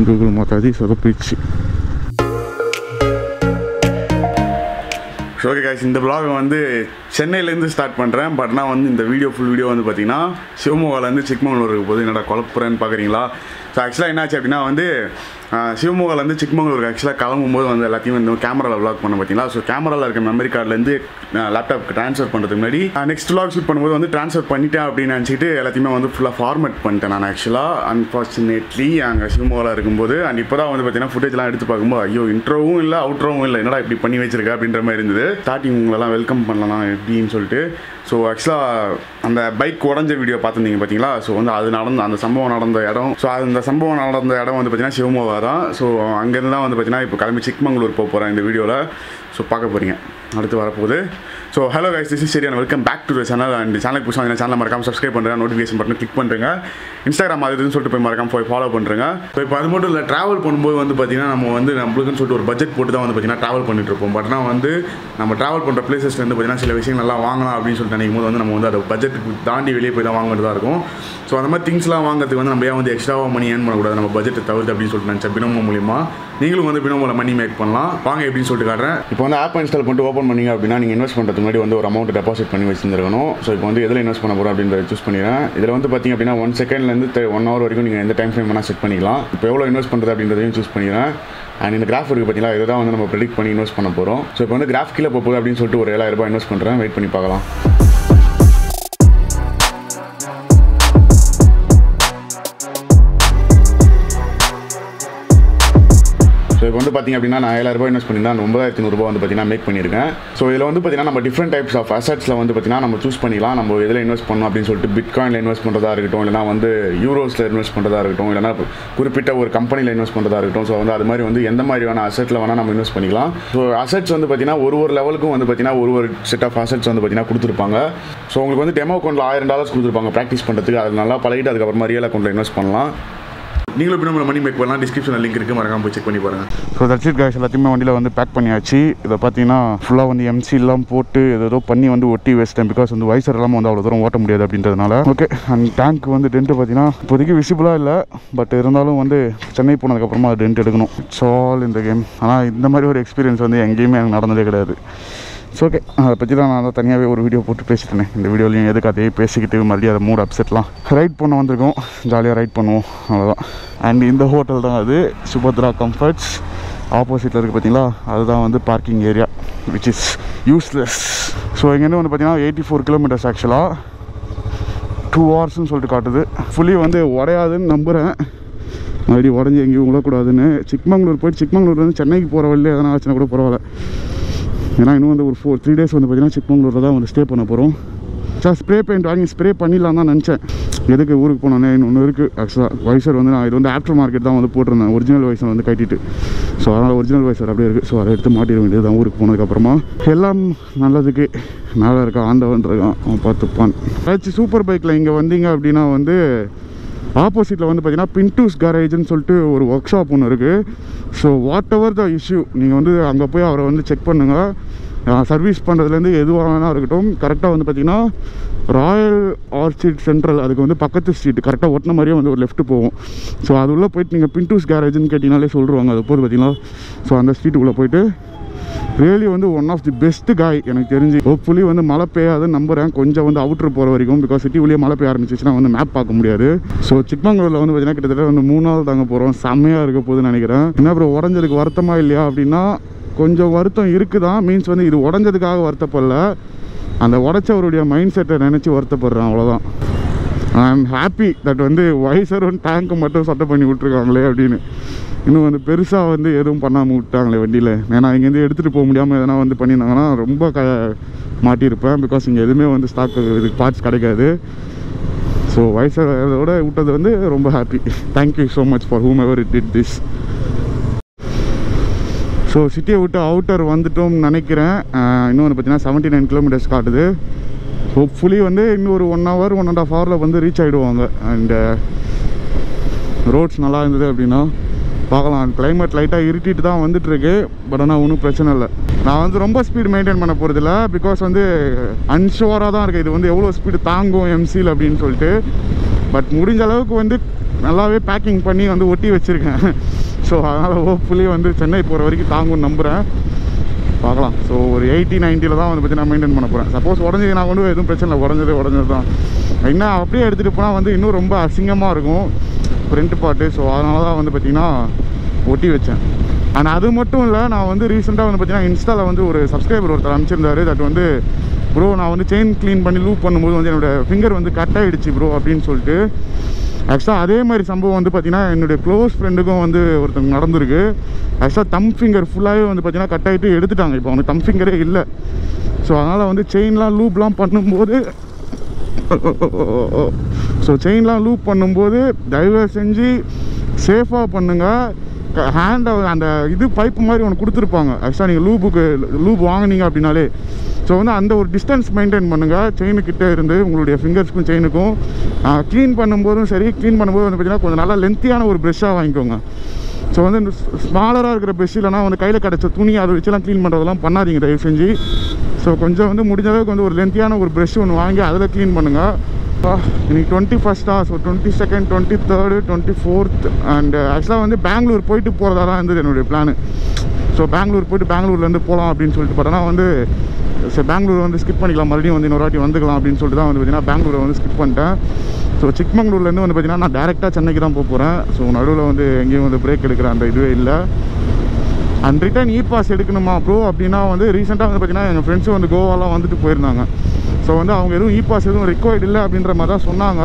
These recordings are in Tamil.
கூகுள் மாத்தாதி சொதப்பிடுச்சு ஓகே guys இந்த vlog வந்து சென்னையிலேருந்து ஸ்டார்ட் பண்ணுறேன் பட் நான் வந்து இந்த வீடியோ ஃபுல் வீடியோ வந்து பார்த்தீங்கன்னா சிவமோகாலேருந்து சிக்மங்களூருக்கு போது என்னடா குழப்புறேன்னு பார்க்குறீங்களா ஸோ ஆக்சுவலாக என்னாச்சு அப்படின்னா வந்து சிவமோகாலேருந்து சிக்மங்களூருக்கு ஆக்சுவலாக கிளம்பும்போது வந்து எல்லாத்தையும் வந்து கேமராவில் vlog பண்ண பார்த்தீங்களா? ஸோ கேமராவில் இருக்க மெமரி கார்டுலேருந்து லேப்டாப்க்கு ட்ரான்ஸ்ஃபர் பண்ணுறதுக்கு முன்னாடி நெக்ஸ்ட் vlog ஷூட் பண்ணும்போது வந்து ட்ரான்ஸ்ஃபர் பண்ணிட்டேன் அப்படின்னு நினச்சிட்டு எல்லாத்தையுமே வந்து ஃபுல்லாக ஃபார்மேட் பண்ணிட்டேன் நான் ஆக்சுவலாக அன்ஃபார்ச்சுனேட்லி அங்கே சிவமோகாவில் இருக்கும்போது அண்ட் இப்போ தான் வந்து பார்த்தீங்கன்னா ஃபுட்டேஜ்லாம் எடுத்து பார்க்கும்போது ஐயோ இன்ட்ரோவும் இல்லை அவுட்ரோவும் இல்லை என்னடா இப்படி பண்ணி வச்சிருக்க அப்படின்ற மாதிரி இருந்தது. ஸ்டார்டிங் உங்களெல்லாம் வெல்கம் பண்ணலாம் எப்படின்னு சொல்லிட்டு ஸோ ஆக்சுவலாக அந்த பைக் உடஞ்ச வீடியோ பார்த்துருந்தீங்க பார்த்தீங்களா? ஸோ வந்து அது நடந்த அந்த சம்பவம் நடந்த இடம். ஸோ அந்த சம்பவம் நடந்த இடம் வந்து பார்த்தீங்கன்னா சிவமோகா தான். ஸோ அங்கேருந்து தான் வந்து பார்த்தீங்கன்னா இப்போ கிளம்பி சிக்மங்களூர் போக போகிறேன் இந்த வீடியோவில் ஸோ பார்க்க போகிறீங்க அடுத்து வரப்போகுது. So hello guys this is சரியான welcome back to the channel and சேனலுக்கு புதுசாக இந்த சேனல் மறக்காம சப்ஸ்கிரைப் பண்ணுறேன் நோட்டிஃபிகேஷன் பட்டன் கிளிக் பண்ணுறேங்க இன்ஸ்டாகிராம் அது இதுன்னு சொல்லிட்டு போய் மறக்காம போய் ஃபாலோ பண்ணுறேங்க ஸோ இப்போ அது மட்டும் இல்லை ட்ராவல் பண்ணும்போது வந்து பார்த்தீங்கன்னா நம்ம வந்து நம்மளுக்குன்னு சொல்லிட்டு ஒரு பட்ஜெட் போட்டு தான் வந்து பார்த்தீங்கன்னா ட்ராவல் பண்ணிட்டு இருப்போம். பட் ஆனால் வந்து நம்ம ட்ராவல் பண்ணுற பிளேசஸ்ல வந்து பார்த்தீங்கன்னா சில விஷயங்கள் நல்லா வாங்கலாம் அப்படின்னு சொல்லிட்டு நினைக்கும் போது வந்து நம்ம வந்து அதை பட்ஜெட்டுக்கு தாண்டி வெளியே போய் தான் வாங்கிட்டு இருக்கும். ஸோ அந்த மாதிரி திங்ஸ்லாம் வாங்குறதுக்கு வந்து நம்ம ஏன் வந்து எக்ஸ்ட்ராவாக மணி ஏர்ன் பண்ணக்கூடாது? நம்ம பட்ஜெட்டை தவிர்த்து அப்படின்னு சொல்லிட்டு நினச்ச பினமோ மூலியமாக நீங்களும் வந்து உங்களை மணி மேக் பண்ணலாம். வாங்க எப்படின்னு சொல்லிட்டு காட்டுறேன். இப்போ வந்து ஆப் இன்ஸ்டால் பண்ணிட்டு ஓப்பன் பண்ணீங்க அப்படின்னா நீங்கள் இன்வெஸ்ட் பண்ணுறதுக்கு முன்னாடி வந்து ஒரு அமௌண்ட் டெபாசிட் பண்ணி வச்சிருந்துருக்கணும். ஸோ இப்போ வந்து எதில் இன்வெஸ்ட் பண்ண போகிறோம் அப்படின்றத சூஸ் பண்ணிடுறேன். இதில் வந்து பார்த்தீங்க அப்படின்னா ஒன் செகண்ட்லேருந்து ஒன் ஹவர் வரைக்கும் நீங்கள் எந்த டைம் ஃப்ரேம் வேணால் செட் பண்ணிக்கலாம். இப்போ எவ்வளோ இன்வெஸ்ட் பண்ணுறது அப்படின்றதையும் சூஸ் பண்ணிடுறேன். அண்ட் இந்த கிராஃப் இருக்குது பார்த்தீங்களா இதை தான் வந்து நம்ம ப்ரெடிக்ட் பண்ணி இன்வெஸ்ட் பண்ண போகிறோம் ஸோ இப்போ வந்து கிராஃப் கீழே போகுது அப்படின்னு சொல்லிட்டு ஒரு ஏழாயிரம் ரூபாய் இன்வெஸ்ட் பண்ணுறேன் வெயிட் பண்ணி பார்க்கலாம். ஸோ இப்போ வந்து பார்த்திங்க அப்படின்னா நான் ஏழாயிரம் ரூபாய் இன்வெஸ்ட் பண்ணியிருந்தேன். அந்த ஒன்பதாயிரத்தி நூறுரூபா வந்து பார்த்தீங்கன்னா மேக் பண்ணியிருக்கேன். ஸோ இதில் வந்து பார்த்தீங்கன்னா நம்ம டிஃப்ரெண்ட் டைப்ஸ் ஆஃப் அசட்ஸில் வந்து பார்த்தீங்கன்னா நம்ம சூஸ் பண்ணிக்கலாம். நம்ம எதில் இன்வெஸ்ட் பண்ணணும் அப்படின்னு சொல்லிட்டு பிட்காயினில் இன்வெஸ்ட் பண்ணுறதா இருக்கட்டும் இல்லைனா வந்து யூரோஸில் இன்வெஸ்ட் பண்ணுறதா இருக்கட்டும் இல்லைனா குறிப்பிட்ட ஒரு கம்பெனியில் இன்வெஸ்ட் பண்ணுறதா இருக்கட்டும். ஸோ வந்து அது மாதிரி வந்து எந்த மாதிரியான அசட்டில் வேணால் நம்ம இன்வெஸ்ட் பண்ணிக்கலாம். ஸோ அசட்ஸ் வந்து பார்த்தீங்கன்னா ஒரு ஒரு லெவலுக்கும் வந்து பார்த்தீங்கன்னா ஒரு ஒரு செட் ஆஃப் அசட்ஸ் வந்து பார்த்தீங்கன்னா கொடுத்துருப்பாங்க. ஸோ உங்களுக்கு வந்து டெமோ அக்கௌண்ட்டில் ஆயிரம் டாலர்ஸ் கொடுத்துருப்பாங்க ப்ராக்டிஸ் பண்ணுறதுக்கு அது நல்லா பழகிட்டு அதுக்கப்புறமா ரியல் அக்கௌண்ட்டில் இன்வெஸ்ட் பண்ணலாம். நீங்களும் இப்போ நம்ம மணி மேக் பண்ணலாம். டிஸ்கிரிப்ஷனில் லிங்க் இருக்குது மறக்காமல் போய் செக் பண்ணி பாருங்கள் ஸோ தட்ஸ் இட் காய்ஸ் எல்லாத்தையுமே வண்டியில் வந்து பேக் பண்ணியாச்சு. இதை பார்த்தீங்கன்னா ஃபுல்லாக வந்து எம்சி எல்லாம் போட்டு ஏதோ பண்ணி வந்து ஒட்டி வச்சிட்டேன். பிகாஸ் வந்து வைசர் எல்லாம் வந்து அவ்வளோ தூரம் ஓட்ட முடியாது அப்படின்றதுனால. ஓகே அண்ட் டேங்க் வந்து டென்ட்டு பார்த்தீங்கன்னா இப்போதைக்கு விசிபிளாக இல்லை. பட் இருந்தாலும் வந்து சென்னை போனதுக்கப்புறமா அது டென்ட் எடுக்கணும். இட்ஸ் ஆல் இந்த கேம் ஆனால் இந்த மாதிரி ஒரு எக்ஸ்பீரியன்ஸ் வந்து எங்கேயுமே எனக்கு நடந்ததே கிடையாது. ஸோ ஓகே அதை பற்றி தான் நான் தான் தனியாகவே ஒரு வீடியோ போட்டு பேசிட்டேன். இந்த வீடியோலையும் எதுக்கு அதே பேசிக்கிட்டு மறுபடியும் அதை மூட் அப்செட்லாம் ரைட் பண்ண வந்திருக்கோம். ஜாலியாக ரைட் பண்ணுவோம். அவ்வளோதான் அண்ட் இந்த ஹோட்டல் தான் அது. சுபத்ரா கம்ஃபர்ட்ஸ் ஆப்போசிட்டில் இருக்குது பார்த்தீங்களா அதுதான் வந்து parking area which is useless so இங்கேருந்து வந்து பார்த்தீங்கன்னா எயிட்டி ஃபோர் கிலோமீட்டர்ஸ் ஆக்சுவலாக டூ ஹவர்ஸ்னு சொல்லிட்டு காட்டுது. ஃபுல்லி வந்து உடையாதுன்னு நம்புகிறேன் மறுபடியும் உடஞ்சி எங்கேயும் விழக்கூடாதுன்னு. சிக்மங்களூர் போயிட்டு சிக்மங்களூர் வந்து சென்னைக்கு போகிற வழியில் எதனா ஆச்சுன்னா கூட பரவாயில்ல. ஏன்னா இன்னும் வந்து ஒரு ஃபோர் த்ரீ டேஸ் வந்து பார்த்தீங்கன்னா சிக்மங்களூரில் தான் வந்து ஸ்டே பண்ண போகிறோம் சார் ஸ்ப்ரே பெயிண்ட் வாங்கி ஸ்ப்ரே பண்ணிடலாம் தான் நினச்சேன். எதுக்கு ஊருக்கு போனோன்னே இன்னொன்று இருக்குது ஆக்சுவலாக வைசர் வந்து நான் இது வந்து ஆஃப்டர் மார்க்கெட் தான் வந்து போட்டிருந்தேன். ஒரிஜினல் வைசர் வந்து கட்டிட்டு. ஸோ அதனால் ஒரிஜினல் வைசர் அப்படியே இருக்குது ஸோ அதை எடுத்து மாட்டிட வேண்டியது தான் ஊருக்கு போனதுக்கப்புறமா எல்லாம் நல்லதுக்கு நல்லா இருக்கா ஆண்டவன் இருக்கான். அவன் பார்த்துப்பான். ஏதாச்சும் சூப்பர் பைக்கில் இங்கே வந்தீங்க அப்படின்னா வந்து ஆப்போசிட்டில் வந்து பார்த்தீங்கன்னா பின்டூஸ் கேரேஜ்னு சொல்லிட்டு ஒரு ஒர்க் ஷாப் ஒன்று இருக்குது so whatever the issue நீங்கள் வந்து அங்கே போய் அவரை வந்து செக் பண்ணுங்கள் சர்வீஸ் பண்ணுறதுலேருந்து எதுவாக வேணா இருக்கட்டும். கரெக்டாக வந்து பார்த்தீங்கன்னா ராயல் ஆர்ச்சிட் சென்ட்ரல் அதுக்கு வந்து பக்கத்து ஸ்ட்ரீட் கரெக்டாக ஒட்டின மாதிரியே வந்து ஒரு லெஃப்ட்டு போகும். ஸோ அது உள்ளே போயிட்டு நீங்கள் பின்டூஸ் கேரேஜ்னு கேட்டிங்கனாலே சொல்லுவாங்க. அது போது பார்த்திங்கன்னா ஸோ அந்த ஸ்ட்ரீட்டுக்குள்ளே போயிட்டு ரியலி வந்து ஒன் ஆஃப் தி பெஸ்ட் காய் எனக்கு தெரிஞ்சு. ஹோப்ஃபுல்லி வந்து மழை பெய்யாதுன்னு நம்புறேன். கொஞ்சம் வந்து அவுட்ரு போகிற வரைக்கும் பிகாஸ் சிட்டி உள்ளே மழை பெய்ய ஆரம்பிச்சிச்சுன்னா வந்து மேப் பார்க்க முடியாது. ஸோ சிக்மங்களூரில் வந்து பார்த்தீங்கன்னா கிட்டத்தட்ட வந்து மூணு நாள் தாங்க போகிறோம் செம்மையாக இருக்க போகுதுன்னு நினைக்கிறேன். என்ன அப்புறம் உடஞ்சதுக்கு வருத்தமாக இல்லையா அப்படின்னா கொஞ்சம் வருத்தம் இருக்குதான் மீன்ஸ் வந்து இது உடஞ்சதுக்காக வருத்தப்படல. அந்த உடச்சவருடைய மைண்ட் செட்டை நினச்சி வருத்தப்படுறேன். அவ்வளோதான் ஐ ஆம் ஹாப்பி தட் வந்து வைசரும் டேங்க்கு மட்டும் சட்டை பண்ணி விட்ருக்காங்களே அப்படின்னு. இன்னும் வந்து பெருசாக வந்து எதுவும் பண்ணாமல் விட்டாங்களே வண்டியில். ஏன்னா இங்கேருந்து எடுத்துகிட்டு போக முடியாமல் எதனா வந்து பண்ணியிருந்தாங்கன்னா ரொம்ப க மாட்டியிருப்பேன். பிகாஸ் இங்கே எதுவுமே வந்து ஸ்டாக் இதுக்கு பார்ட்ஸ் கிடைக்காது. ஸோ வயசோட விட்டது வந்து ரொம்ப happy thank you so much for whomever it it this so சிட்டியை விட்டு அவுட்டர் வந்துட்டோம்னு நினைக்கிறேன். இன்னொன்று பார்த்தீங்கன்னா செவன்ட்டி நைன் கிலோமீட்டர்ஸ் காட்டுது. ஹோப்ஃபுல்லி வந்து இன்னும் ஒரு one hour one and half ஹவரில் வந்து ரீச் ஆகிடுவாங்க அண்டு ரோட்ஸ் நல்லா இருந்தது அப்படின்னா பார்க்கலாம். கிளைமேட் லைட்டாக இருட்டிட்டு தான் வந்துட்டுருக்கு பட் ஆனால் ஒன்றும் பிரச்சனை இல்லை. நான் வந்து ரொம்ப ஸ்பீடு மெயின்டைன் பண்ண போகிறதில்ல பிகாஸ் வந்து அன்ஷுவராக தான் இருக்குது இது வந்து எவ்வளோ ஸ்பீடு தாங்கும் எம்சியில் அப்படின்னு சொல்லிட்டு. பட் முடிஞ்ச அளவுக்கு வந்து நல்லாவே பேக்கிங் பண்ணி வந்து ஒட்டி வச்சுருக்கேன். ஸோ அதனால் ஹோப்ஃபுல்லி வந்து சென்னை போகிற வரைக்கும் தாங்கும்னு நம்புகிறேன் பார்க்கலாம். ஸோ ஒரு எயிட்டி நைன்ட்டியில் தான் வந்து பார்த்தீங்கன்னா மெயின்டைன் பண்ண போகிறேன் சப்போஸ் உடஞ்சது நான் கொண்டு எதுவும் பிரச்சனை இல்லை. உடஞ்சது உடஞ்சது தான். என்ன அப்படியே எடுத்துகிட்டு போனால் வந்து இன்னும் ரொம்ப அசிங்கமாக இருக்கும். பிரிண்ட் பாட்டு. ஸோ அதனால தான் வந்து பார்த்திங்கன்னா ஒட்டி வச்சேன். ஆனால் அது மட்டும் இல்லை நான் வந்து ரீசெண்டாக வந்து பார்த்தீங்கன்னா இன்ஸ்டாவில் வந்து ஒரு சப்ஸ்கிரைபர் ஒருத்தர் அனுப்பிச்சிருந்தாரு. தட் வந்து ப்ரோ நான் வந்து செயின் க்ளீன் பண்ணி லூப் பண்ணும்போது வந்து என்னோட ஃபிங்கர் வந்து கட் ஆகிடுச்சு ப்ரோ அப்படின்னு சொல்லிட்டு ஆக்சுவலாக அதே மாதிரி சம்பவம் வந்து பார்த்தீங்கன்னா என்னுடைய க்ளோஸ் ஃப்ரெண்டுக்கும் வந்து ஒருத்தங்க நடந்திருக்கு. ஆக்சுவலாக தம் ஃபிங்கர் ஃபுல்லாகவே வந்து பார்த்தீங்கன்னா கட் ஆகிட்டு எடுத்துட்டாங்க. இப்போ அவனுக்கு தம் ஃபிங்கரே இல்லை. ஸோ அதனால் வந்து செயின்லாம் லூப்லாம் பண்ணும்போது ஸோ செயின்லாம் லூப் பண்ணும்போது தயவு செஞ்சு சேஃபாக பண்ணுங்கள் ஹேண்டை அந்த இது பைப்பு மாதிரி ஒன்று கொடுத்துருப்பாங்க. ஆக்சுவலாக நீங்கள் லூப்புக்கு லூப் வாங்கினீங்க அப்படின்னாலே ஸோ வந்து அந்த ஒரு டிஸ்டன்ஸ் மெயின்டைன் பண்ணுங்கள் செயினுக்கிட்ட இருந்து உங்களுடைய ஃபிங்கர்ஸ்க்கும் செயினுக்கும் க்ளீன் பண்ணும்போதும் சரி க்ளீன் பண்ணும்போது வந்து பார்த்தீங்கன்னா கொஞ்சம் நல்லா லென்த்தியான ஒரு ப்ரெஷ்ஷாக வாங்கிக்கோங்க. ஸோ வந்து ஸ்மாலராக இருக்கிற ப்ரெஷ் இல்லைனா வந்து கையில் கிடச்ச துணி அதை வச்சுலாம் க்ளீன் பண்ணுறதெல்லாம் பண்ணாதீங்க தயவு செஞ்சு. ஸோ கொஞ்சம் வந்து முடிஞ்சளவுக்கு வந்து ஒரு லென்த்தியான ஒரு ப்ரெஷ் ஒன்று வாங்கி அதில் க்ளீன் பண்ணுங்கள் இன்னைக்கு twenty ஃபஸ்ட்டா so twenty second twenty third twenty fourth and ஆக்சுவலாக வந்து பெங்களூர் போயிட்டு போகிறதா தான் இருந்தது என்னுடைய பிளானு ஸோ பெங்களூர் போயிட்டு பெங்களூர்லேருந்து போகலாம் அப்படின்னு சொல்லிட்டு பார்த்தோன்னா வந்து சரி பெங்களூர் வந்து ஸ்கிப் பண்ணிக்கலாம். மறுபடியும் வந்து இன்னொரு வாட்டி வந்துக்கலாம் அப்படின்னு சொல்லிட்டு தான் வந்து பார்த்தீங்கன்னா பெங்களூரை வந்து ஸ்கிப் பண்ணிட்டேன். ஸோ சிக்மங்களூர்லேருந்து வந்து பார்த்தீங்கன்னா நான் டேரெக்டாக சென்னைக்கு தான் போக போகிறேன் ஸோ நடுவில் வந்து எங்கேயும் வந்து பிரேக் எடுக்கிற அந்த இதுவே இல்லை. அண்ட் ரிட்டன் இ பாஸ் எடுக்கணுமா ப்ரோ அப்படின்னா வந்து ரீசெண்டாக வந்து பார்த்தீங்கன்னா எங்கள் ஃப்ரெண்ட்ஸும் வந்து கோவாலாம் வந்துட்டு போயிருந்தாங்க. ஸோ வந்து அவங்க எதுவும் இ பாஸ் எதுவும் ரெக்வயர்ட் இல்லை அப்படின்ற மாதிரி தான் சொன்னாங்க.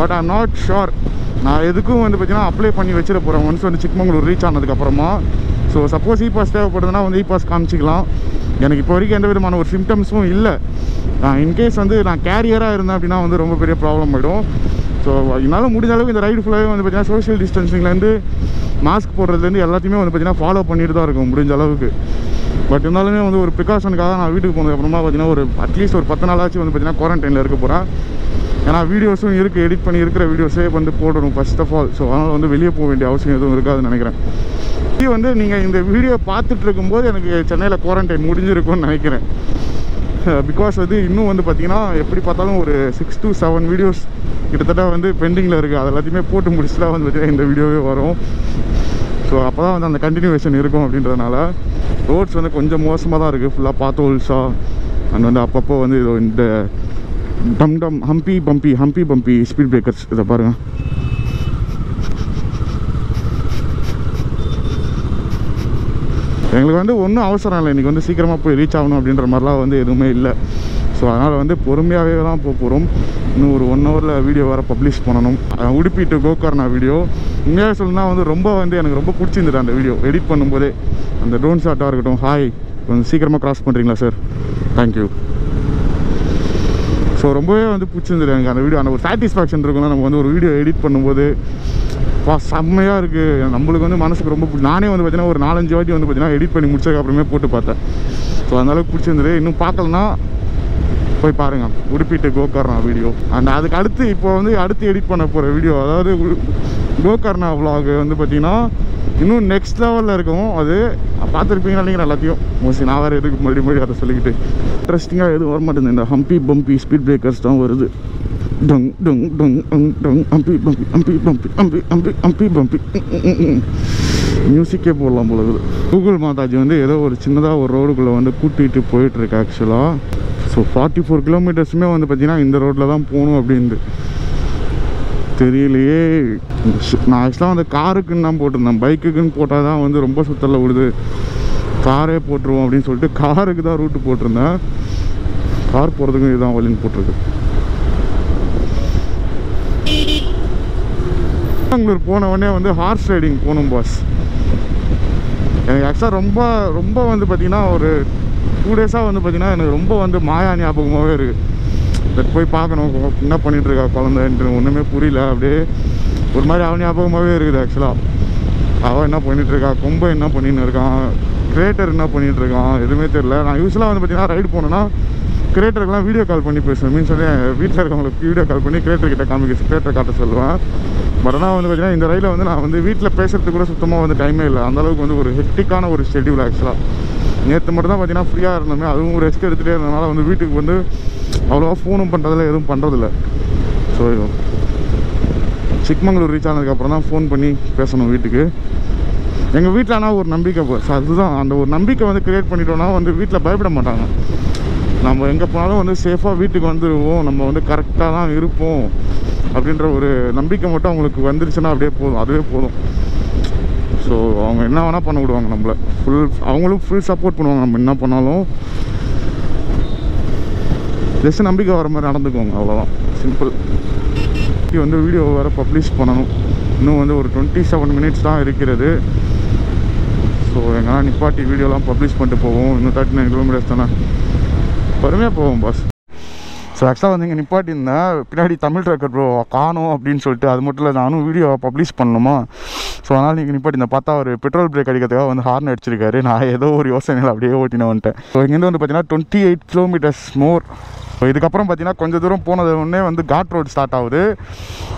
பட் ஐம் நாட் ஷோர் நான் எதுக்கும் வந்து பார்த்தீங்கன்னா அப்ளை பண்ணி வச்சிட போகிறேன் ஒன்ஸ் வந்து சிக்மங்களூர் ரீச் ஆனதுக்கப்புறமா ஸோ சப்போஸ் இ பாஸ் தேவைப்படுதுன்னா வந்து இ பாஸ் காமிச்சிக்கலாம். எனக்கு இப்போ வரைக்கும் எந்த விதமான ஒரு சிம்டம்ஸும் இல்லை. இன்கேஸ் வந்து நான் கேரியராக இருந்தேன் அப்படின்னா வந்து ரொம்ப பெரிய ப்ராப்ளம் ஆகிடும் ஸோ என்னால் முடிஞ்ச அளவுக்கு இந்த ரைடு ஃபுல்லாகவே வந்து பார்த்தீங்கன்னா சோஷியல் டிஸ்டன்சிங்லேருந்து மாஸ்க் போடுறதுலேருந்து எல்லாத்தையுமே வந்து பார்த்திங்கன்னா ஃபாலோ பண்ணிட்டு தான் இருக்கும் முடிஞ்ச அளவுக்கு. பட் இருந்தாலுமே வந்து ஒரு ப்ரிகாஷனுக்காக நான் வீட்டுக்கு போனதுக்கப்புறமா பார்த்திங்கன்னா பார்த்தீங்கன்னா ஒரு அட்லீஸ்ட் ஒரு பத்து நாளாச்சும் வந்து பார்த்தீங்கன்னா குவாரண்டைனில் இருக்க போகிறேன் ஏன்னா வீடியோஸும் இருக்குது எடிட் பண்ணி இருக்கிற வீடியோஸே வந்து போடணும் ஃபர்ஸ்ட் ஆஃப் ஆல் ஸோ அதனால் வந்து வெளியே போக வேண்டிய அவசியம் எதுவும் இருக்காதுன்னு நினைக்கிறேன். இது வந்து நீங்கள் இந்த வீடியோ பார்த்துட்டு இருக்கும்போது எனக்கு சென்னையில் குவாரண்டைன் முடிஞ்சிருக்கும்னு நினைக்கிறேன். பிகாஸ் வந்து இன்னும் வந்து பார்த்தீங்கன்னா எப்படி பார்த்தாலும் ஒரு சிக்ஸ் டு செவன் வீடியோஸ் கிட்டத்தட்ட வந்து பெண்டிங்கில் இருக்குது அது எல்லாத்தையுமே போட்டு முடிச்சுட்டு தான் வந்து பார்த்திங்கன்னா இந்த வீடியோவே வரும். ஸோ அப்போ தான் வந்து அந்த கண்டினியூவேஷன் இருக்கும் அப்படின்றதுனால ரோட்ஸ் வந்து கொஞ்சம் மோசமாக தான் இருக்குது ஃபுல்லாக பார்த்து அண்ட் வந்து அப்பப்போ வந்து இது இந்த டம் டம் humpy bumpy humpy bumpy speed breakers இதை பாருங்கள் எங்களுக்கு வந்து ஒன்றும் அவசரம் இல்லை. இன்றைக்கி வந்து சீக்கிரமாக போய் ரீச் ஆகணும் அப்படின்ற மாதிரிலாம் வந்து எதுவுமே இல்லை. ஸோ அதனால் வந்து பொறுமையாகவே தான் போக போகிறோம் இன்னும் ஒரு ஒன் ஹவரில் வீடியோ வேறு பப்ளிஷ் பண்ணணும். உடுப்பி டு கோகர்ணா வீடியோ உண்மையாக சொல்லணும்னா வந்து ரொம்ப வந்து எனக்கு ரொம்ப பிடிச்சிருந்தது அந்த வீடியோ எடிட் பண்ணும்போதே. அந்த ட்ரோன் ஷாட்டாக இருக்கட்டும். ஹாய் கொஞ்சம் சீக்கிரமாக க்ராஸ் பண்ணுறீங்களா சார் தேங்க்யூ ஸோ ரொம்பவே வந்து பிடிச்சிருந்தது எனக்கு அந்த வீடியோ. அந்த ஒரு சாட்டிஸ்ஃபேக்ஷன் இருக்கும்ல நம்ம வந்து ஒரு வீடியோ எடிட் பண்ணும்போது. வா செம்மையாக இருக்குது நம்மளுக்கு வந்து மனசுக்கு ரொம்ப பிடி- நானே வந்து பார்த்தீங்கன்னா ஒரு நாலஞ்சு வாட்டி வந்து பார்த்தீங்கன்னா எடிட் பண்ணி முடிச்சதுக்கு அப்புறமே போட்டு பார்த்தேன். ஸோ அந்தளவுக்கு பிடிச்சிருந்தது. இன்னும் பார்க்கலனா போய் பாருங்கள் உடுப்பிட்டு கோகர்ணா வீடியோ. அண்ட் அதுக்கு அடுத்து இப்போ வந்து அடுத்து எடிட் பண்ண போகிற வீடியோ. அதாவது கோகர்ணா vlog வந்து பார்த்திங்கன்னா இன்னும் நெக்ஸ்ட் லெவலில் இருக்கும் அது பார்த்துருப்பீங்க நினைக்கிறேன் எல்லாத்தையும். மோஸ்ட்லி நான் வேறு எதுக்கு மறுபடியும் மறுபடியும் அதை சொல்லிக்கிட்டு. இன்ட்ரெஸ்டிங்காக எதுவும் வர மாட்டேங்குது இந்த ஹம்பி பம்பி ஸ்பீட் பிரேக்கர்ஸ் தான் வருது. டொங் டொங் டொங் டொங் டொங் அம்பி பம்பி அம்பி பம்பி அம்பி அம்பி அம்பி பம்பி மியூசிக்கே போடலாம் போல இருக்குது. கூகுள் மாதாஜி வந்து ஏதோ ஒரு சின்னதாக ஒரு ரோடுக்குள்ளே வந்து கூட்டிகிட்டு போயிட்டுருக்கு ஆக்சுவலாக ஸோ ஃபார்ட்டி ஃபோர் கிலோமீட்டர்ஸுமே வந்து பார்த்திங்கன்னா இந்த ரோட்டில் தான் போகணும் அப்படின்ட்டு தெரியலையே. நான் ஆக்சுவலாக வந்து காருக்குன்னு தான் போட்டிருந்தேன். பைக்குக்குன்னு போட்டால் தான் வந்து ரொம்ப சுத்தல விடுது காரே போட்டுருவோம் அப்படின்னு சொல்லிட்டு காருக்கு தான் ரூட்டு போட்டிருந்தேன். கார் போகிறதுக்கும் இதுதான் வழின்னு போட்டிருக்கு. பெங்களூர் போன உடனே வந்து ஹார்ஸ் ரைடிங் போகணும் பாஸ் எனக்கு ஆக்சுவலாக ரொம்ப ரொம்ப வந்து பார்த்திங்கன்னா ஒரு டூ டேஸாக வந்து பார்த்திங்கன்னா எனக்கு ரொம்ப வந்து மாயா ஞாபகமாகவே இருக்குது பட் போய் பார்க்கணும். என்ன பண்ணிட்டு இருக்கா குழந்தைன்ட்டு ஒன்றுமே புரியல. அப்படியே ஒரு மாதிரி அவன் ஞாபகமாகவே இருக்குது ஆக்சுவலாக அவன் என்ன பண்ணிட்டு இருக்கா கொம்பை என்ன பண்ணின்னு இருக்கான்? கிரேட்டர் என்ன பண்ணிட்டு இருக்கான் எதுவுமே தெரியல. நான் யூஸ்வலாக வந்து பார்த்தீங்கன்னா ரைடு போனேன்னா கிரியேட்டருக்குலாம் வீடியோ கால் பண்ணி பேசுவேன். மீன்ஸ் வந்து வீட்டில் இருக்கவங்களுக்கு வீடியோ கால் பண்ணி கிரியேட்டர்கிட்ட காமிக்க கிரியேட்டர் காட்ட சொல்லுவேன். பட் ஆனால் வந்து பார்த்தீங்கன்னா இந்த ரயிலில் வந்து நான் வந்து வீட்டில் பேசுறதுக்கு கூட சுத்தமாக வந்து டைமே இல்லை. அந்த அளவுக்கு வந்து ஒரு ஹெக்டிக்கான ஒரு ஷெட்யூல் ஆக்சுவலாக நேற்று மட்டும் தான் பார்த்தீங்கன்னா ஃப்ரீயாக இருந்தோமே. அதுவும் ரெஸ்ட் எடுத்துகிட்டே இருந்ததுனால வந்து வீட்டுக்கு வந்து அவ்வளோவா ஃபோனும் பண்ணுறதில்ல எதுவும் பண்ணுறதில்ல ஸோ சிக்மங்களூர் ரீச் ஆனதுக்கப்புறம் தான் ஃபோன் பண்ணி பேசணும் வீட்டுக்கு. எங்கள் வீட்டில் ஆனால் ஒரு நம்பிக்கை boss. அதுதான். அந்த ஒரு நம்பிக்கை வந்து க்ரியேட் பண்ணிட்டோம்னா வந்து வீட்டில் பயப்பட மாட்டாங்க. நம்ம எங்கே போனாலும் வந்து சேஃபாக வீட்டுக்கு வந்துடுவோம் நம்ம வந்து கரெக்டாக தான் இருப்போம். அப்படின்ற ஒரு நம்பிக்கை மட்டும் அவங்களுக்கு வந்துருச்சுன்னா அப்படியே போதும். அதுவே போதும். ஸோ அவங்க என்ன வேணால் பண்ண விடுவாங்க நம்மளை. ஃபுல் அவங்களும் ஃபுல் சப்போர்ட் பண்ணுவாங்க. நம்ம என்ன பண்ணாலும் ஜஸ்ட் நம்பிக்கை வர மாதிரி நடந்துக்குவாங்க அவ்வளோதான் சிம்பிள் வந்து வீடியோ வேறு பப்ளிஷ் பண்ணணும். இன்னும் வந்து ஒரு டுவெண்ட்டி செவன் மினிட்ஸ் தான் இருக்கிறது. ஸோ எங்கன்னா நிப்பாட்டி வீடியோலாம் பப்ளிஷ் பண்ணிட்டு போவோம். இன்னும் தேர்ட்டி நைன் கிலோமீட்டர்ஸ் தானே. பொறுமையாக போவோம் பாஸ் ஸோ ஆக்சுவலாக வந்து இங்கே நிப்பாட்டியிருந்தேன் பின்னாடி தமிழ் ரெக்கார்ட் ப்ரோ காணும் அப்படின்னு சொல்லிட்டு அது மட்டும் இல்லை நானும் வீடியோ பப்ளிஷ் பண்ணணுமா? ஸோ அதனால் நீங்கள் நிப்பாட்டியிருந்தேன் பார்த்தா அவர் பெட்ரோல் பிரேக் அடிக்கிறதுக்காக வந்து ஹார்ன் அடிச்சிருக்காரு. நான் ஏதோ ஒரு யோசனையில் அப்படியே ஓட்டின வந்துட்டேன் ஸோ இங்கேருந்து வந்து பார்த்தீங்கன்னா twenty eight kilometres more so இதுக்கப்புறம் பார்த்தீங்கன்னா கொஞ்சம் தூரம் போனது உடனே வந்து காட் ரோடு ஸ்டார்ட் ஆகுது.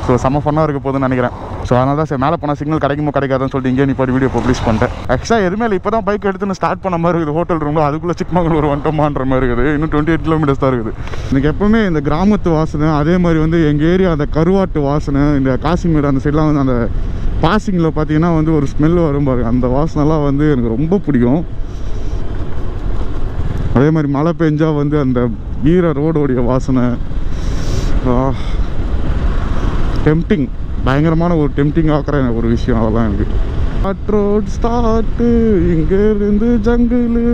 ஸோ செம்ம ஃபன்னாக இருக்க போதுன்னு நினைக்கிறேன். ஸோ அதனால தான் சரி மேலே போனால் சிக்னல் கிடைக்குமோ கிடைக்காதுன்னு சொல்லிட்டு இங்கே நிப்பாட்டி வீடியோ பப்ளிஷ் பண்ணிட்டேன். ஆக்சுவலாக எதுவுமே இல்லை. இப்போ தான் பைக் எடுத்து ஸ்டார்ட் பண்ண மாதிரி இருக்குது. ஹோட்டல் ரூமில் அதுக்குள்ளே சிக்மங்களூர் வந்துட்டோமான்ற மாதிரி இருக்குது. இன்னும் டுவெண்ட்டி எயிட் கிலோமீட்டர்ஸ் தான் இருக்குது. எனக்கு எப்பவுமே இந்த கிராமத்து வாசனை அதே மாதிரி வந்து எங்கள் ஏரியா அந்த கருவாட்டு வாசனை இந்த காசிமேடு அந்த சைட்லாம் வந்து அந்த பாசிங்கில் பார்த்தீங்கன்னா வந்து ஒரு ஸ்மெல் வரும் பாருங்க அந்த வாசனைலாம் வந்து எனக்கு ரொம்ப பிடிக்கும். அதே மாதிரி மழை பெஞ்சால் வந்து அந்த ஈர ரோடோடைய வாசனை. டெம்டிங் பயங்கரமான ஒரு டெம்டிங் ஆக்கிற ஒரு விஷயம் அதெல்லாம் எனக்கு. ஸ்டார்ட் ரோட் ஸ்டார்ட்டு இங்கேருந்து ஜங்கிளு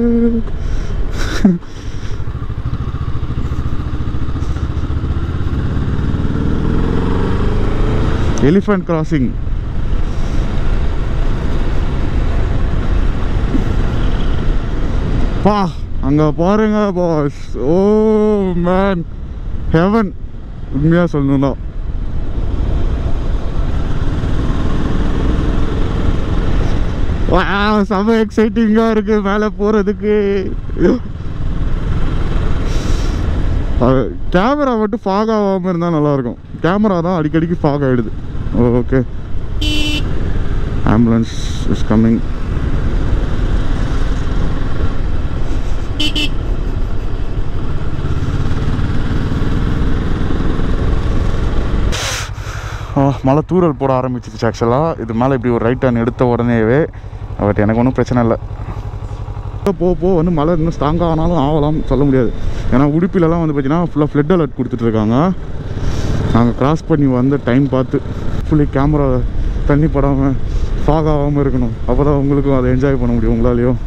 எலிஃபண்ட் கிராசிங் பா அங்கே பாருங்க பாஸ் ஓ மேன் ஹெவன் உண்மையாக சொல்லணும்னா. செம எக்ஸைட்டிங்காக இருக்கு மேலே போகிறதுக்கு கேமரா மட்டும் ஃபாக் ஆகாமல் இருந்தால் நல்லாயிருக்கும். கேமரா தான் அடிக்கடிக்கு ஃபாக் ஆகிடுது ஓகே ஆம்புலன்ஸ் இஸ் கம்மிங் மழை தூரல் போட ஆரம்பிச்சிச்சு ஆக்சுவலாக இது மேலே இப்படி ஒரு ரைட் டர்ன் எடுத்த உடனேவே பட் எனக்கு ஒன்றும் பிரச்சனை இல்லை. போக போக வந்து மழை இன்னும் ஸ்ட்ராங்காக ஆனாலும் ஆகலாம் சொல்ல முடியாது. ஏன்னா உடுப்பிலலாம் வந்து பார்த்தீங்கன்னா ஃபுல்லாக ஃப்ளட் அலர்ட் கொடுத்துட்ருக்காங்க நாங்கள் க்ராஸ் பண்ணி வந்த டைம் பார்த்து ஃபுல்லி கேமரா தண்ணி படாமல் ஃபாக் ஆகாமல் இருக்கணும். அப்போ தான் உங்களுக்கும் அதை என்ஜாய் பண்ண முடியும் உங்களாலேயும்.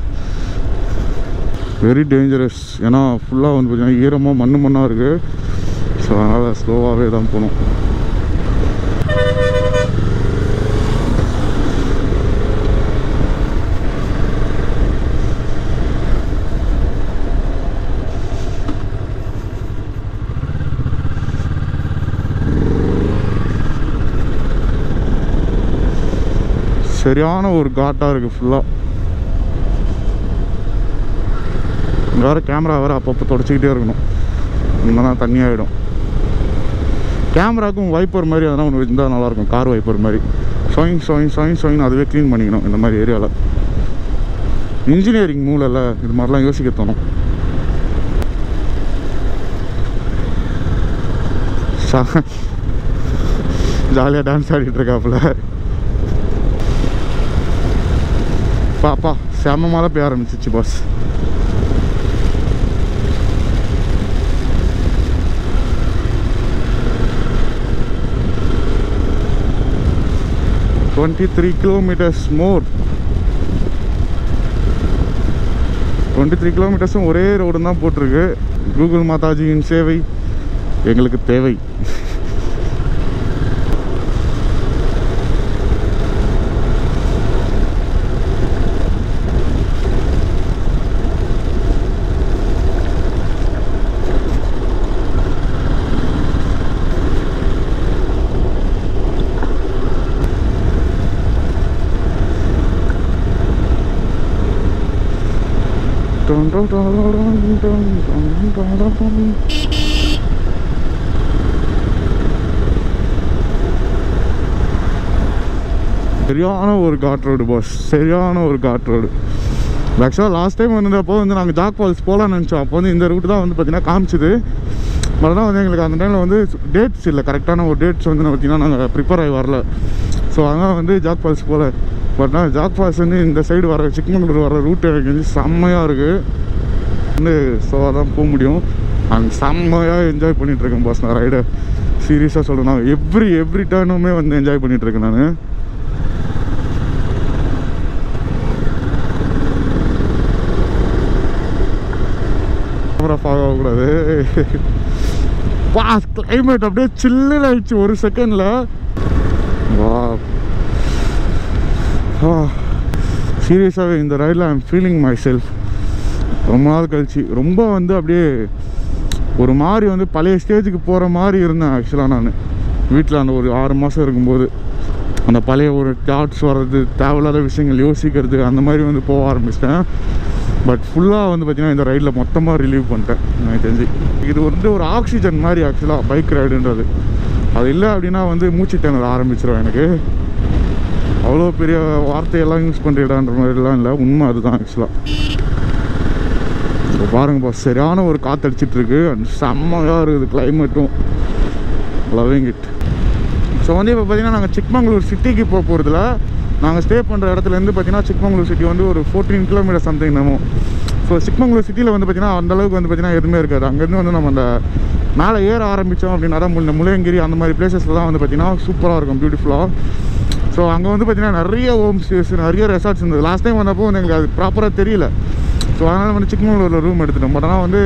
வெரி டேஞ்சரஸ் ஏன்னா ஃபுல்லாக வந்து பார்த்தீங்கன்னா ஈரமாக மண்ணு மண்ணாக இருக்குது ஸோ அதனால் ஸ்லோவாகவே தான் போகணும். சரியான ஒரு காட்டாக இருக்குது ஃபுல்லாக இங்கே வர கேமரா வேறு அப்பப்போ தொடச்சிக்கிட்டே இருக்கணும். இங்கே தான் தண்ணியாகிடும் கேமராக்கும் வைப்பர் மாதிரி அதெல்லாம் ஒன்று இருந்தால் நல்லாயிருக்கும். கார் வைப்பர் மாதிரி. சொயின் சொயின் சொயின் சொயின் அதுவே க்ளீன் பண்ணிக்கணும் இந்த மாதிரி ஏரியாவில் இன்ஜினியரிங் மூலையில் இது மாதிரிலாம் யோசிக்க தோணும். ஜாலியாக டான்ஸ் ஆடிட்டு இருக்காப்புல. பாப்பா செம மழை பெய்ய ஆரம்பிச்சிச்சு boss twenty three kilometres more twenty three கிலோமீட்டர்ஸும் ஒரே ரோடு தான் போட்டிருக்கு. கூகுள் மாதாஜியின் சேவை எங்களுக்கு தேவை. சரியான ஒரு காட் ரோடு பாஸ் சரியான ஒரு காட் ரோடு ஆக்சுவலாக லாஸ்ட் டைம் வந்தப்போ வந்து நாங்கள் ஜாக் ஃபால்ஸ் போகலான்னு நினச்சோம். அப்போ வந்து இந்த ரூட் தான் வந்து பார்த்தீங்கன்னா காமிச்சுது. அதனால் வந்து எங்களுக்கு அந்த டைமில் வந்து டேட்ஸ் இல்லை. கரெக்டான ஒரு டேட்ஸ் வந்து பார்த்தீங்கன்னா நாங்கள் ப்ரிப்பேர் ஆகி வரல. ஸோ அதனால் வந்து ஜாக் ஃபால்ஸ் போகல பட் நான் ஜாக் ஃபால்ஸ் வந்து இந்த சைடு வர சிக்மங்களூர் வர ரூட் எனக்கு வந்து செம்மையாக இருக்குது வந்து ஸோ தான் போக முடியும். அங்கே செம்மையாக என்ஜாய் பண்ணிகிட்ருக்கேன் பாஸ் நான் ரைடை சீரியஸாக சொல்லணும் எவ்ரி எவ்ரி டர்னுமே வந்து என்ஜாய் பண்ணிகிட்ருக்கேன் நான். கேமரா ஃபாலோ ஆகக்கூடாது. பா கிளைமேட் அப்படியே சில்லுன்னு ஆயிடுச்சு ஒரு செகண்டில் வா சீரியஸாகவே இந்த ரைடில் ஐம் ஃபீலிங் மை செல்ஃப் ரொம்ப நாள் கழிச்சு. ரொம்ப வந்து அப்படியே ஒரு மாதிரி வந்து பழைய ஸ்டேஜுக்கு போகிற மாதிரி இருந்தேன் ஆக்சுவலாக நான். வீட்டில் அந்த ஒரு ஆறு மாதம் இருக்கும்போது. அந்த பழைய ஒரு தாட்ஸ் வர்றது தேவையில்லாத விஷயங்கள் யோசிக்கிறது அந்த மாதிரி வந்து போக ஆரம்பிச்சிட்டேன். பட் ஃபுல்லாக வந்து பார்த்திங்கன்னா இந்த ரைடில் மொத்தமாக ரிலீவ் பண்ணிட்டேன். எனக்கு தெரிஞ்சு. இது வந்து ஒரு ஆக்சிஜன் மாதிரி ஆக்சுவலாக பைக் ரைடுன்றது அது இல்லை அப்படின்னா வந்து மூச்சு திணற ஆரம்பிச்சிடும் எனக்கு. அவ்வளோ பெரிய வார்த்தையெல்லாம் யூஸ் பண்ணுறீடான்ற மாதிரிலாம் இல்லை. உண்மை அதுதான் ஆக்சுவலாக இப்போ பாருங்கப்பா சரியான ஒரு காற்றடிச்சிட்டு இருக்கு செம்மையாக இருக்குது கிளைமேட்டும் லவ்விங் இட் ஸோ வந்து இப்போ பார்த்தீங்கன்னா நாங்கள் சிக்மங்களூர் சிட்டிக்கு போக போகிறதுல நாங்கள் ஸ்டே பண்ணுற இடத்துலேருந்து பார்த்தீங்கன்னா சிக்மங்களூர் சிட்டி வந்து ஒரு ஃபோர்டீன் கிலோமீட்டர் சம்திங் நம்ம ஸோ சிக்மங்களூர் சிட்டியில் வந்து பார்த்தீங்கன்னா அந்த அளவுக்கு வந்து பார்த்தீங்கன்னா எதுவுமே இருக்காது. அங்கேருந்து வந்து நம்ம அந்த மேலே ஏற ஆரம்பித்தோம் அப்படின்னா தான் முள்ள- முளையங்கிரி அந்த மாதிரி பிளேசஸ்லாம் வந்து பார்த்திங்கன்னா சூப்பராக இருக்கும் பியூட்டிஃபுல்லாக ஸோ அங்கே வந்து பார்த்தீங்கன்னா நிறைய ஹோம் ஸ்டேஸ் நிறைய ரெசார்ட்ஸ் இருந்தது. லாஸ்ட் டைம் வந்தப்போ எங்களுக்கு அது ப்ராப்பராக தெரியல. ஸோ அதனால் வந்து சிக்மங்களூரில் ரூம் எடுத்துட்டோம். பட் ஆனால் வந்து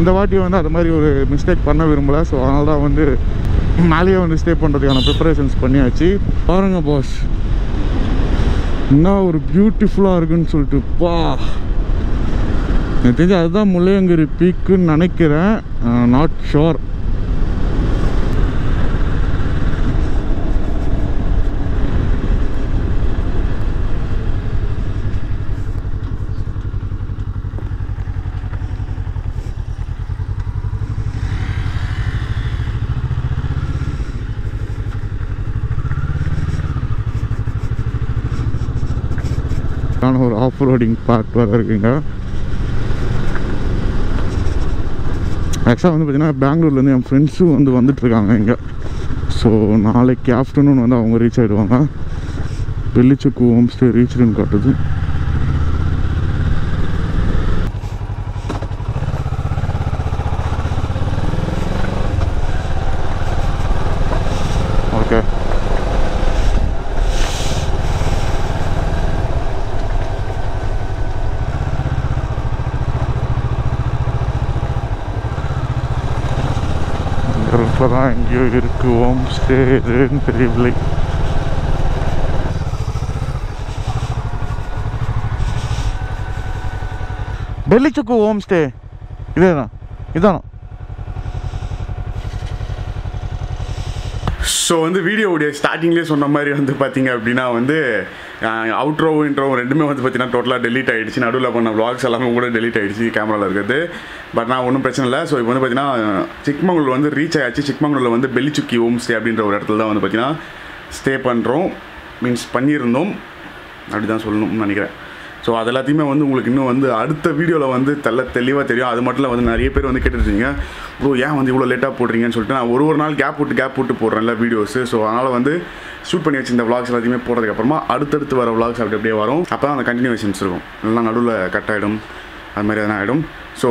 இந்த வாட்டி வந்து அது மாதிரி ஒரு மிஸ்டேக் பண்ண விரும்பலை. ஸோ அதனால் தான் வந்து மேலேயே வந்து ஸ்டே பண்ணுறதுக்கான ப்ரிப்பரேஷன்ஸ் பண்ணியாச்சு. பாருங்க பாஸ் என்ன ஒரு பியூட்டிஃபுல்லாக இருக்குன்னு சொல்லிட்டு பா. எனக்கு தெரிஞ்சு அதுதான் முள்ளையங்கிரி பீக்குன்னு நினைக்கிறேன். Not sure off roading part வர இருக்குங்க ஆக்சுவலாக வந்து பார்த்தீங்கன்னா பெங்களூர்லேருந்து என் ஃப்ரெண்ட்ஸும் வந்து வந்துட்டுருக்காங்க இங்கே. ஸோ நாளைக்கு ஆஃப்டர்நூன் வந்து அவங்க ரீச் ஆகிடுவாங்க வெள்ளிச்சக்கு ஹோம் ஸ்டே ரீச்டுன்னு காட்டுது ஓகே இப்போ தான் எங்கேயோ இருக்கு ஹோம் ஸ்டே எதுன்னு தெரியவில்லை டெல்லிச்சுக்கு ஹோம் ஸ்டே இதேதான் இதானா ஸோ வந்து வீடியோவுடைய ஸ்டார்டிங்லேயே சொன்ன மாதிரி வந்து பார்த்தீங்க அப்படின்னா வந்து அவுட்ரோ இன்ட்ரோ ரெண்டுமே வந்து பார்த்தீங்கன்னா டோட்டலாக டெலிட் ஆகிடுச்சு நடுவில் பண்ண vlogs எல்லாமே கூட டெலிட் ஆகிடுச்சு கேமராவில் இருக்கிறது பட் நான் ஒன்றும் பிரச்சனை இல்லை. ஸோ இப்போ வந்து பார்த்தீங்கன்னா சிக்மங்களூர் வந்து ரீச் ஆகிடுச்சு சிக்மங்களூரில் வந்து பெலிச்சுக்கி ஹோம் ஸ்டே அப்படின்ற ஒரு இடத்துல தான் வந்து பார்த்தீங்கன்னா ஸ்டே பண்ணுறோம் மீன்ஸ் பண்ணியிருந்தோம். அப்படி தான் சொல்லணும்னு நினைக்கிறேன். ஸோ அது எல்லாத்தையுமே வந்து உங்களுக்கு இன்னும் வந்து அடுத்த வீடியோவில் வந்து தெல்ல தெளிவாக தெரியும். அது மட்டும் இல்லை வந்து நிறைய பேர் வந்து கேட்டுருக்கீங்க. ப்ரோ ஏன் வந்து இவ்வளோ லேட்டாக போடுறீங்கன்னு சொல்லிட்டு நான் ஒரு ஒரு நாள் கேப் விட்டு கேப் விட்டு போடுறேன்ல வீடியோஸு ஸோ அதனால் வந்து ஷூட் பண்ணி வச்சு இந்த விளாக்ஸ் எல்லாத்தையுமே போடுறதுக்கப்புறமா அடுத்தடுத்து வர விளாக்ஸ் அப்படி அப்படியே வரும். அப்போ தான் அந்த கண்டினியூஷன்ஸ் இருக்கும். எல்லாம் நடுவில் கட் ஆகிடும் அது மாதிரி எதனா ஆகிடும் so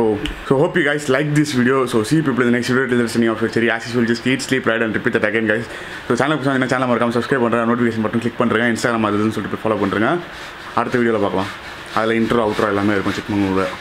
so hope you guys like this video so see people next video till off சரி as you'll just eat sleep ride and repeat that again guys so channel புதுசாக சேனல் மறக்காம சப்ஸ்கிரைப் பண்ணுறேன் நோட்டிஃபிகேஷன் பட்டன் கிளிக் பண்ணுறேன் இன்ஸ்டாகிராம் அதுன்னு சொல்லிட்டு ஃபாலோ பண்ணுறேன் அடுத்த வீடியோவில் பார்க்கலாம். அதில் இன்ட்ரோ அவுட்ரோ எல்லாமே இருக்கும் சிக்மங்களூரில்.